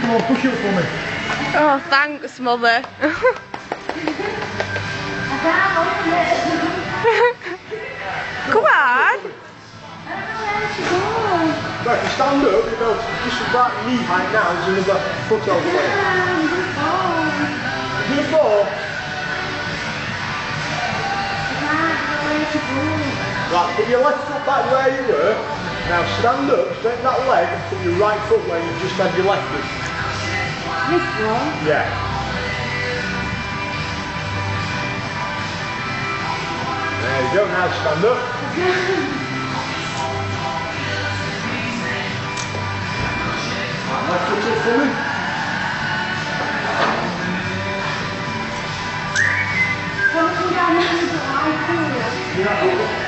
Come on, push it up for me. Oh, thanks, mother. Come on. Right, if you stand up, you know, just about knee height now, there's another foot over there. Right, put your left foot back where you were. Now stand up, straighten that leg, and put your right foot where you just had your left foot. This one? Yeah. There you go, now stand up. Right, left foot up for me. Something down there is what I feel. Yeah.